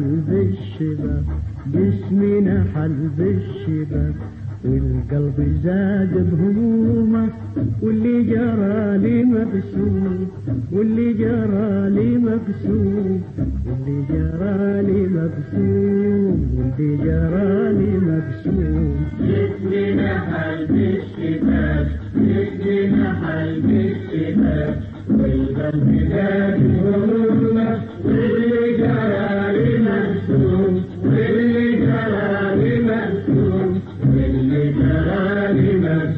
حلب الشباب جسمنا حلب الشباب والقلب زاد بهمومه واللي جرى لي مبسوم واللي جرى لي مبسوم واللي جرى لي مبسوم واللي جرى لي مبسوم جسمنا حلب الشباب جسمنا حلب الشباب والقلب زاد همومه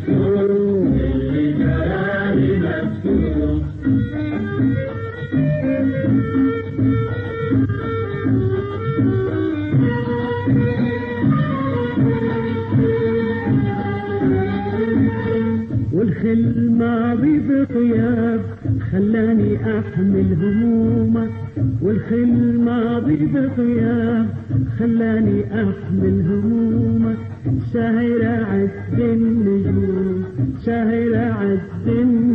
لي مكسوم واللي جرى لي مكسوم والخل ماضي بطياب خلاني أحمل همومه والخل ماضي بطياب خلاني احمل همومه سهر عد النجوم سهر عد النجوم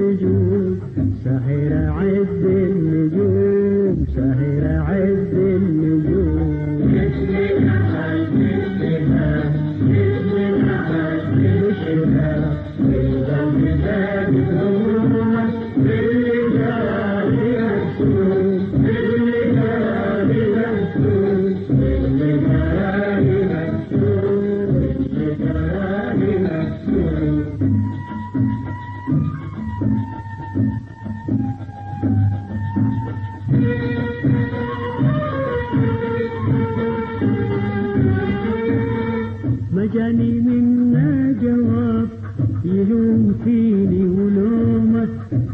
جاني منا جواب يلوم فيني ولومك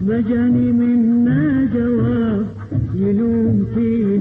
ما جاني منا جواب يلوم فيني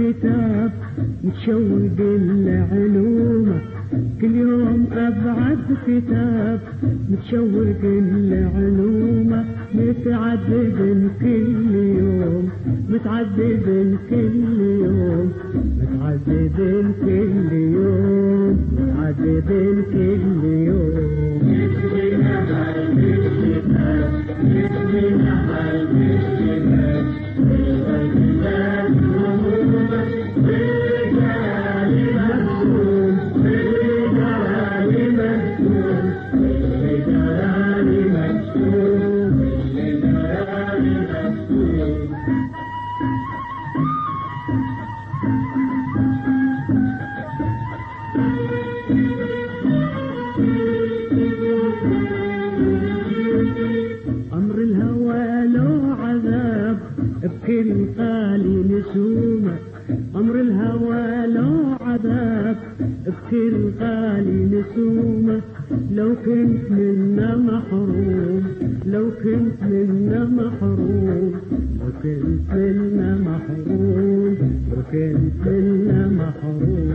كتاب متشوق لعلومه كل يوم ابعت كتاب. متشوق لعلومه متعدد كل يوم. متعدد كل يوم. متعدد كل يوم. متعدد كل يوم. بكل قالي نسومة أمر الهوى لو عذاب. بكل قالي نسومة لو كنت منا محروم. لو كنت منا محروم. لو كنت منا محروم. لو كنت منا محروم.